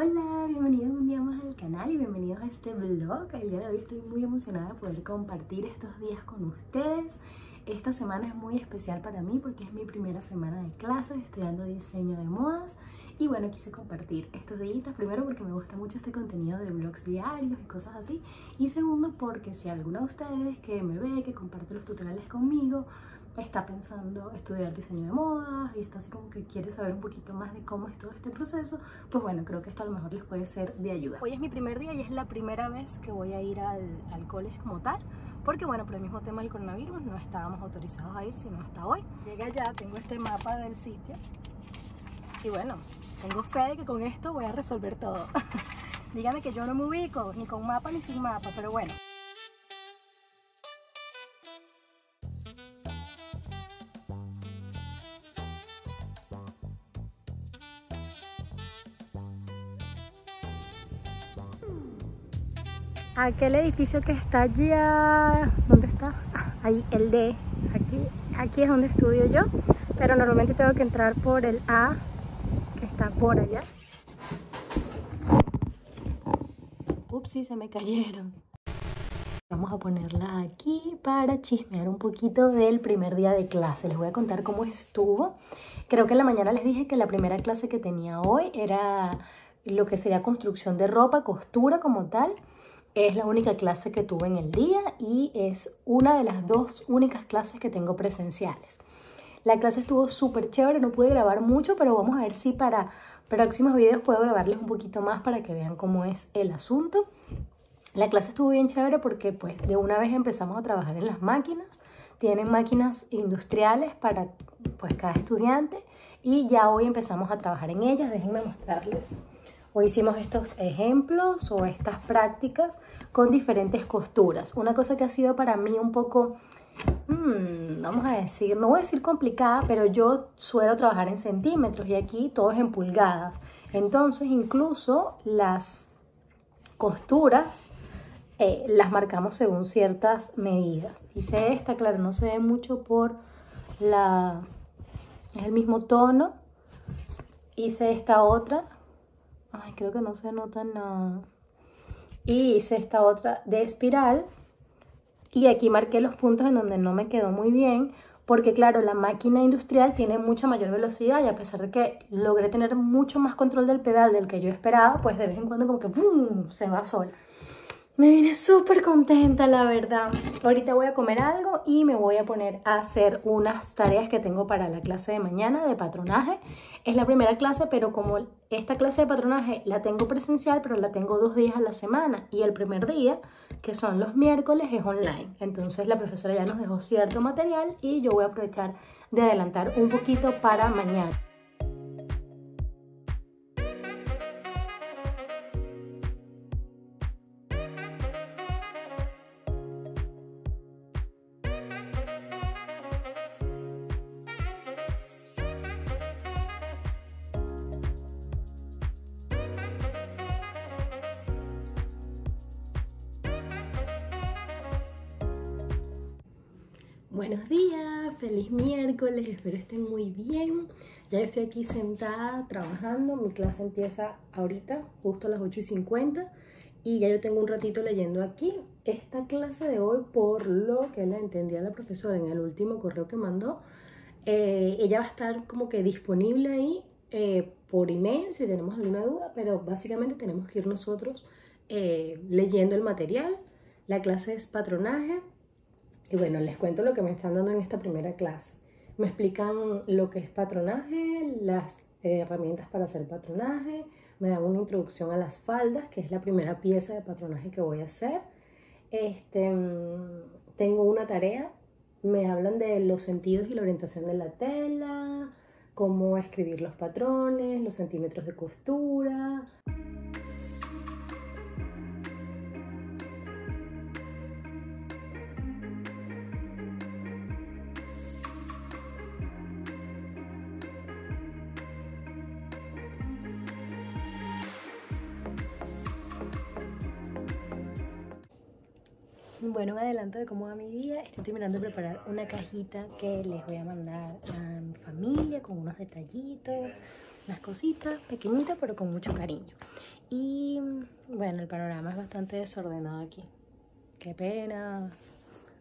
Hola, bienvenidos un día más al canal y bienvenidos a este vlog. El día de hoy estoy muy emocionada de poder compartir estos días con ustedes. Esta semana es muy especial para mí porque es mi primera semana de clases estudiando diseño de modas y bueno, quise compartir estos días, primero porque me gusta mucho este contenido de vlogs diarios y cosas así y segundo porque si alguno de ustedes que me ve, que comparte los tutoriales conmigo está pensando estudiar diseño de modas y está así como que quiere saber un poquito más de cómo es todo este proceso, pues bueno, creo que esto a lo mejor les puede ser de ayuda. Hoy es mi primer día y es la primera vez que voy a ir al, al college como tal, porque bueno, por el mismo tema del coronavirus no estábamos autorizados a ir sino hasta hoy. Llega allá, tengo este mapa del sitio y bueno, tengo fe de que con esto voy a resolver todo. Dígame que yo no me ubico ni con mapa ni sin mapa, pero bueno. Aquel edificio que está allá, ¿dónde está? Ah, ahí, el D, aquí, aquí es donde estudio yo, pero normalmente tengo que entrar por el A, que está por allá. Ups, se me cayeron. Vamos a ponerla aquí para chismear un poquito del primer día de clase. Les voy a contar cómo estuvo. Creo que en la mañana les dije que la primera clase que tenía hoy era lo que sería construcción de ropa, costura como tal. Es la única clase que tuve en el día y es una de las dos únicas clases que tengo presenciales. La clase estuvo súper chévere, no pude grabar mucho, pero vamos a ver si para próximos videos puedo grabarles un poquito más para que vean cómo es el asunto. La clase estuvo bien chévere porque pues de una vez empezamos a trabajar en las máquinas. Tienen máquinas industriales para pues cada estudiante y ya hoy empezamos a trabajar en ellas. Déjenme mostrarles. Hoy hicimos estos ejemplos o estas prácticas con diferentes costuras. Una cosa que ha sido para mí un poco, hmm, vamos a decir, no voy a decir complicada, pero yo suelo trabajar en centímetros y aquí todo es en pulgadas. Entonces incluso las costuras eh, las marcamos según ciertas medidas. Hice esta, claro, no se ve mucho por la... es el mismo tono. Hice esta otra Ay, creo que no se nota nada. Y hice esta otra de espiral. Y aquí marqué los puntos en donde no me quedó muy bien. Porque claro, la máquina industrial tiene mucha mayor velocidad y a pesar de que logré tener mucho más control del pedal del que yo esperaba, pues de vez en cuando como que ¡boom! se va sola. Me vine súper contenta, la verdad. Ahorita voy a comer algo y me voy a poner a hacer unas tareas que tengo para la clase de mañana de patronaje. Es la primera clase, pero como esta clase de patronaje la tengo presencial, pero la tengo dos días a la semana. Y el primer día, que son los miércoles, es online. Entonces la profesora ya nos dejó cierto material y yo voy a aprovechar de adelantar un poquito para mañana. Buenos días, feliz miércoles, espero estén muy bien. Ya estoy aquí sentada trabajando, mi clase empieza ahorita, justo a las 8 y 50 y ya yo tengo un ratito leyendo aquí. Esta clase de hoy, por lo que la entendía la profesora en el último correo que mandó, eh, ella va a estar como que disponible ahí eh, por email si tenemos alguna duda, pero básicamente tenemos que ir nosotros eh, leyendo el material. La clase es patronaje, y bueno, les cuento lo que me están dando en esta primera clase. Me explican lo que es patronaje, las herramientas para hacer patronaje, me dan una introducción a las faldas, que es la primera pieza de patronaje que voy a hacer. Este, tengo una tarea, me hablan de los sentidos y la orientación de la tela, cómo escribir los patrones, los centímetros de costura. Bueno, un adelanto de cómo va mi día. Estoy terminando de preparar una cajita que les voy a mandar a mi familia con unos detallitos. unas cositas pequeñitas pero con mucho cariño. Y bueno, el panorama es bastante desordenado aquí. Qué pena.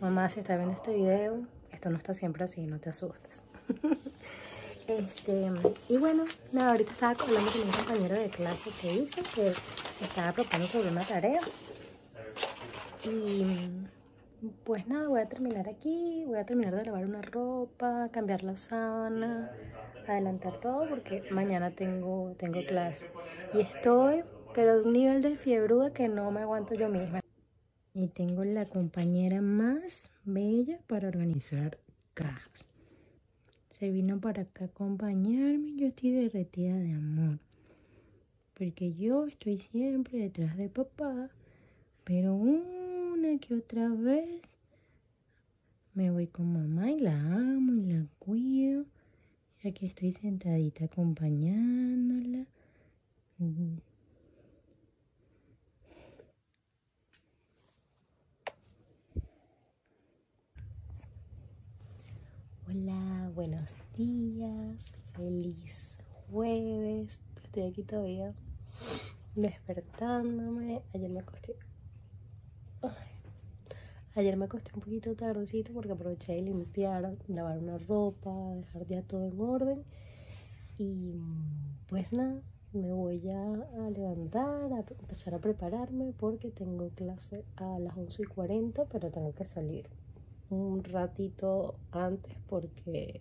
Mamá, si está viendo este video, esto no está siempre así, no te asustes. este, y bueno, nada, ahorita estaba hablando con un compañero de clase que hice, que estaba proponiendo sobre una tarea. Y pues nada, voy a terminar aquí, voy a terminar de lavar una ropa, cambiar la sábana, adelantar todo porque mañana tengo, tengo clase. Y estoy, pero de un nivel de fiebre que no me aguanto yo misma. Y tengo la compañera más bella para organizar cajas. Se vino para acá a acompañarme yo estoy derretida de amor. Porque yo estoy siempre detrás de papá, pero una que otra vez me voy con mamá y la amo y la cuido. Y aquí estoy sentadita acompañándola. Hola, buenos días, feliz jueves. Estoy aquí todavía despertándome. Ayer me acosté. Ayer me acosté un poquito tardecito porque aproveché de limpiar, lavar una ropa, dejar ya todo en orden. Y pues nada, me voy a, levantar, a empezar a prepararme porque tengo clase a las 11 y 40, pero tengo que salir un ratito antes porque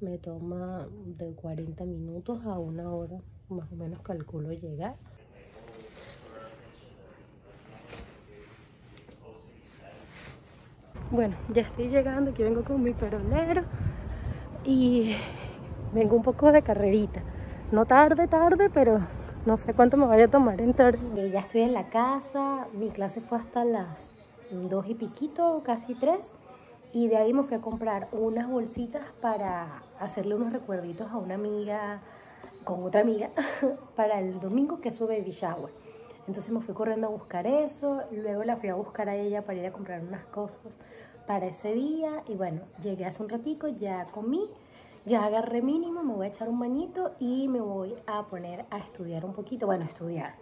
me toma de 40 minutos a una hora, más o menos calculo llegar. Bueno, ya estoy llegando, aquí vengo con mi perolero y vengo un poco de carrerita. No tarde, tarde, pero no sé cuánto me vaya a tomar entrar. Ya estoy en la casa, mi clase fue hasta las dos y piquito, casi tres. Y de ahí me fui a comprar unas bolsitas para hacerle unos recuerditos a una amiga, con otra amiga, para el domingo que sube baby shower. Entonces me fui corriendo a buscar eso, luego la fui a buscar a ella para ir a comprar unas cosas para ese día. Y bueno, llegué hace un ratico, ya comí, ya agarré mínimo, me voy a echar un bañito y me voy a poner a estudiar un poquito. Bueno, estudiar,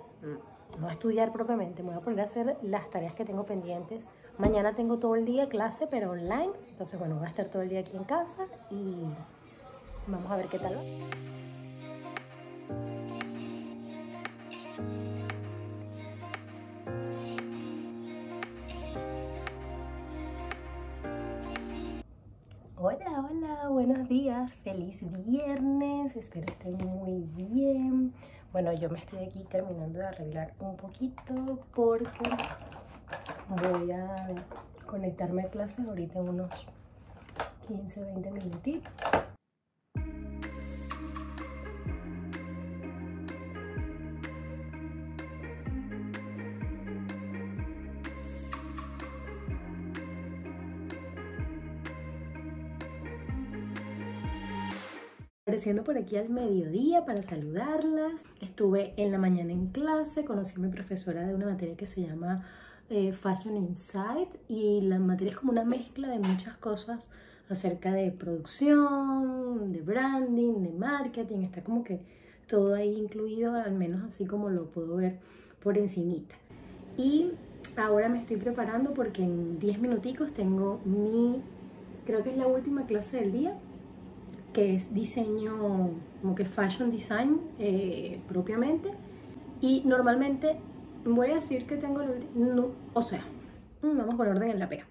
no estudiar propiamente, me voy a poner a hacer las tareas que tengo pendientes. Mañana tengo todo el día clase, pero online. Entonces, bueno, voy a estar todo el día aquí en casa y vamos a ver qué tal va. Hola, hola, buenos días, feliz viernes, espero estén muy bien. Bueno, yo me estoy aquí terminando de arreglar un poquito porque voy a conectarme a clases ahorita en unos 15, 20 minutitos. Apareciendo por aquí al mediodía para saludarlas. Estuve en la mañana en clase, conocí a mi profesora de una materia que se llama eh, Fashion Insight y la materia es como una mezcla de muchas cosas acerca de producción, de branding, de marketing, está como que todo ahí incluido, al menos así como lo puedo ver por encimita. Y ahora me estoy preparando porque en 10 minuticos tengo mi, creo que es la última clase del día, que es diseño, como que fashion design eh, propiamente. Y normalmente voy a decir que tengo, no, o sea, vamos por orden en la pega.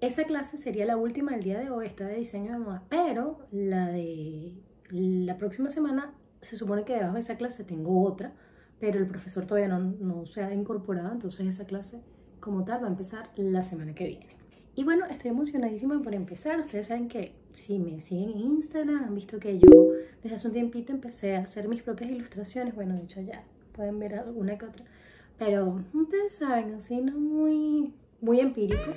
Esa clase sería la última del día de hoy, esta de diseño de moda, pero la de la próxima semana se supone que debajo de esa clase tengo otra, pero el profesor todavía no, no se ha incorporado, entonces esa clase como tal va a empezar la semana que viene. Y bueno, estoy emocionadísima por empezar. Ustedes saben que si me siguen en Instagram, han visto que yo desde hace un tiempito empecé a hacer mis propias ilustraciones. Bueno, de hecho ya pueden ver alguna que otra. Pero ustedes saben, así no muy, muy empírico.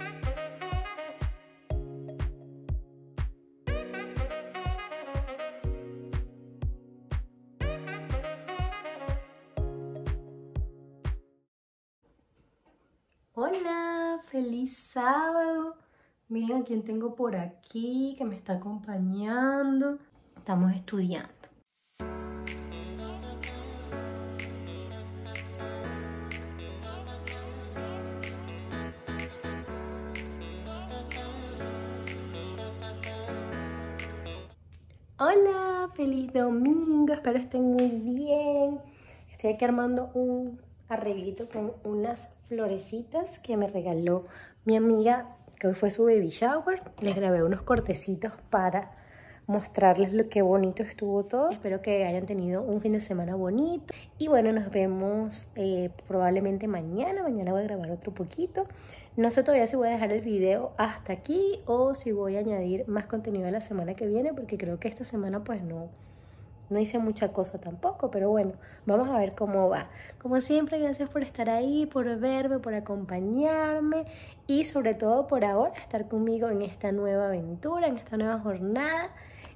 Hola, feliz sábado. Miren a quién tengo por aquí que me está acompañando. Estamos estudiando. Hola, feliz domingo, espero estén muy bien. Estoy aquí armando un arreglito con unas florecitas que me regaló mi amiga que hoy fue su baby shower. Les grabé unos cortecitos para mostrarles lo que bonito estuvo todo. Espero que hayan tenido un fin de semana bonito. Y bueno, nos vemos eh, probablemente mañana. Mañana voy a grabar otro poquito. No sé todavía si voy a dejar el video hasta aquí o si voy a añadir más contenido la semana que viene porque creo que esta semana pues no, no hice mucha cosa tampoco, pero bueno, vamos a ver cómo va. Como siempre, gracias por estar ahí, por verme, por acompañarme y sobre todo por ahora estar conmigo en esta nueva aventura, en esta nueva jornada.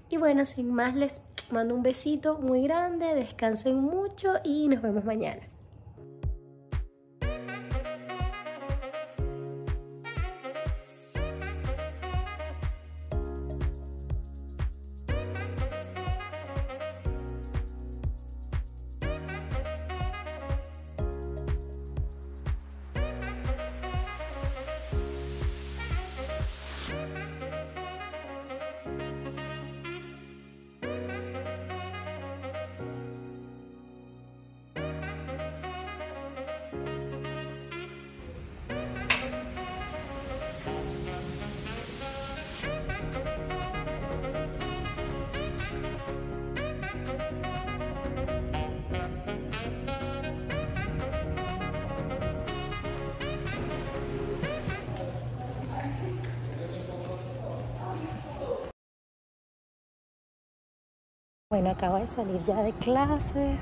Y bueno, sin más, les mando un besito muy grande, descansen mucho y nos vemos mañana. Bueno, acabo de salir ya de clases.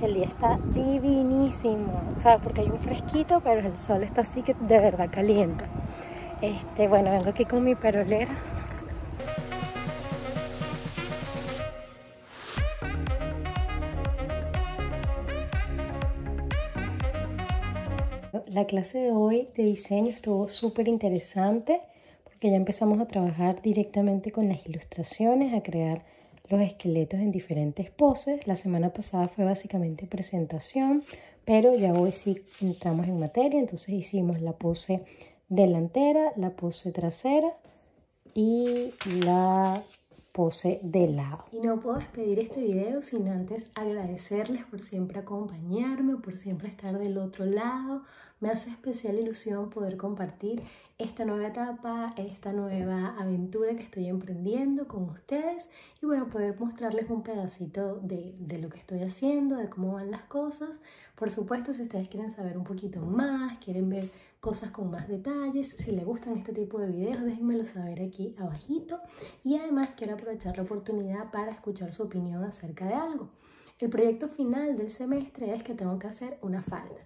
El día está divinísimo. O sea, porque hay un fresquito, pero el sol está así que de verdad caliente. Este, bueno, vengo aquí con mi perolera. La clase de hoy de diseño estuvo súper interesante porque ya empezamos a trabajar directamente con las ilustraciones, a crear los esqueletos en diferentes poses. La semana pasada fue básicamente presentación, pero ya hoy sí entramos en materia, entonces hicimos la pose delantera, la pose trasera y la pose de lado. Y no puedo despedir este video sin antes agradecerles por siempre acompañarme, por siempre estar del otro lado. Me hace especial ilusión poder compartir esta nueva etapa, esta nueva aventura que estoy emprendiendo con ustedes y bueno, poder mostrarles un pedacito de, de, lo que estoy haciendo, de cómo van las cosas. Por supuesto, si ustedes quieren saber un poquito más, quieren ver cosas con más detalles, si les gustan este tipo de videos, déjenmelo saber aquí abajito y además quiero aprovechar la oportunidad para escuchar su opinión acerca de algo. El proyecto final del semestre es que tengo que hacer una falda.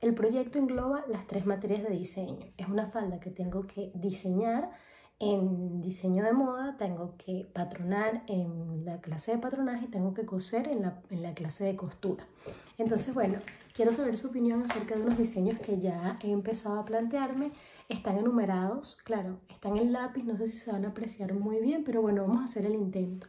El proyecto engloba las tres materias de diseño. Es una falda que tengo que diseñar en diseño de moda, tengo que patronar en la clase de patronaje tengo que coser en la, en la clase de costura. Entonces, bueno, quiero saber su opinión acerca de unos diseños que ya he empezado a plantearme. Están enumerados, claro, están en lápiz, no sé si se van a apreciar muy bien, pero bueno, vamos a hacer el intento.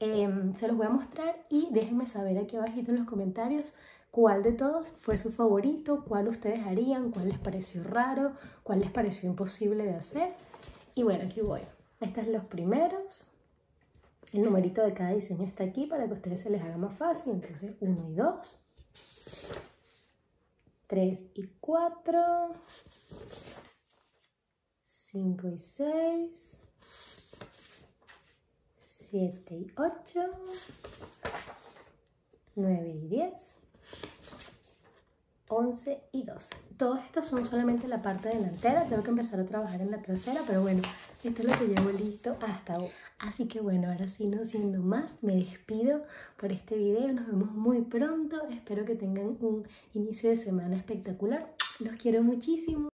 Em, se los voy a mostrar y déjenme saber aquí abajito en los comentarios cuál de todos fue su favorito, cuál ustedes harían, cuál les pareció raro, cuál les pareció imposible de hacer. Y bueno, aquí voy. Estos son los primeros. El numerito de cada diseño está aquí para que a ustedes se les haga más fácil. Entonces, 1 y 2. 3 y 4. 5 y 6. 7 y 8. 9 y 10. 11 y 12. Todos estos son solamente la parte delantera, tengo que empezar a trabajar en la trasera, pero bueno, esto es lo que llevo listo hasta ahora. Así que bueno, ahora sí, no siendo más, me despido por este video, nos vemos muy pronto, espero que tengan un inicio de semana espectacular, los quiero muchísimo.